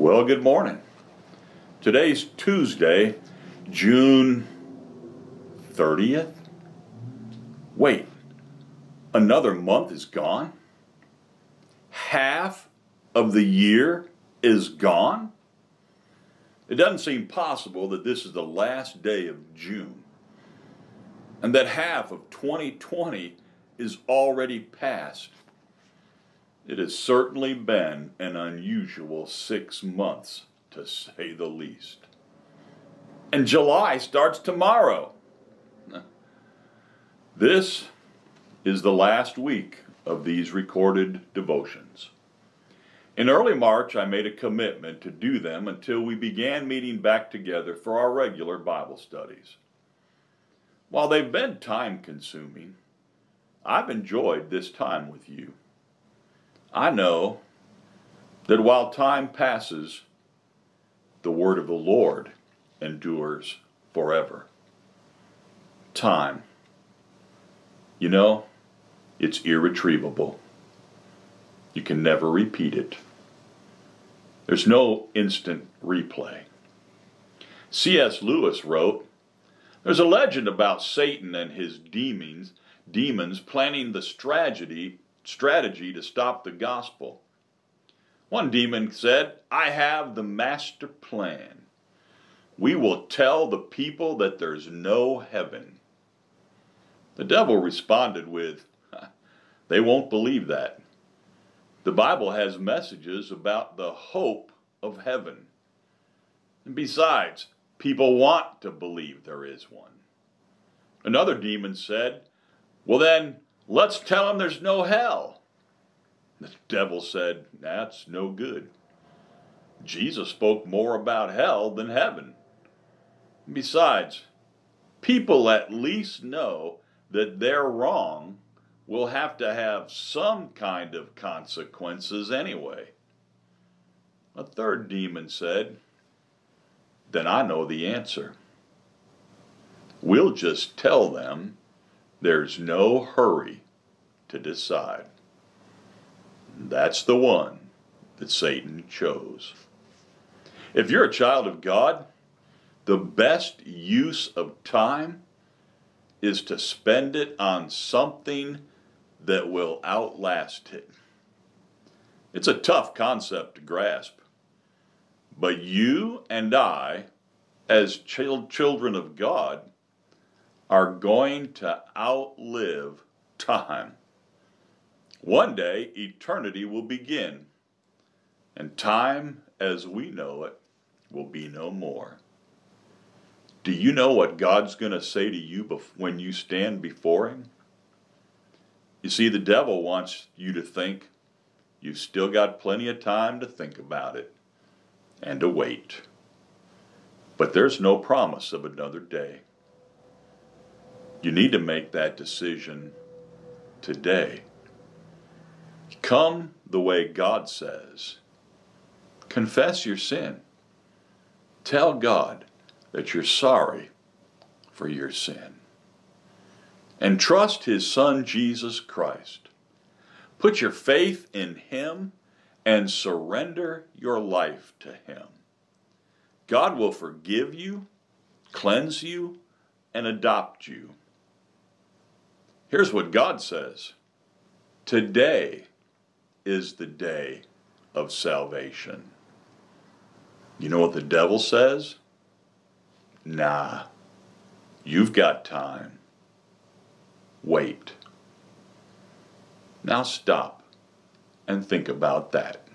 Well, good morning. Today's Tuesday, June 30th. Wait, another month is gone? Half of the year is gone? It doesn't seem possible that this is the last day of June and that half of 2020 is already past. It has certainly been an unusual six months, to say the least. And July starts tomorrow. This is the last week of these recorded devotions. In early March, I made a commitment to do them until we began meeting back together for our regular Bible studies. While they've been time consuming, I've enjoyed this time with you. I know that while time passes, the word of the Lord endures forever. Time. You know, it's irretrievable. You can never repeat it. There's no instant replay. C.S. Lewis wrote, There's a legend about Satan and his demons, demons planning the strategy strategy to stop the gospel. One demon said, I have the master plan. We will tell the people that there's no heaven. The devil responded with, They won't believe that. The Bible has messages about the hope of heaven. And besides, people want to believe there is one. Another demon said, Well, then, Let's tell them there's no hell. The devil said, That's no good. Jesus spoke more about hell than heaven. Besides, people at least know that their wrong will have to have some kind of consequences anyway. A third demon said, Then I know the answer. We'll just tell them there's no hurry to decide. That's the one that Satan chose. If you're a child of God, the best use of time is to spend it on something that will outlast it. It's a tough concept to grasp, but you and I, as child, children of God, are going to outlive time. One day, eternity will begin, and time as we know it will be no more. Do you know what God's going to say to you when you stand before Him? You see, the devil wants you to think you've still got plenty of time to think about it and to wait. But there's no promise of another day. You need to make that decision today. Come the way God says. Confess your sin. Tell God that you're sorry for your sin. And trust His Son, Jesus Christ. Put your faith in Him and surrender your life to Him. God will forgive you, cleanse you, and adopt you. Here's what God says Today is the day of salvation. You know what the devil says? Nah, you've got time. Wait. Now stop and think about that.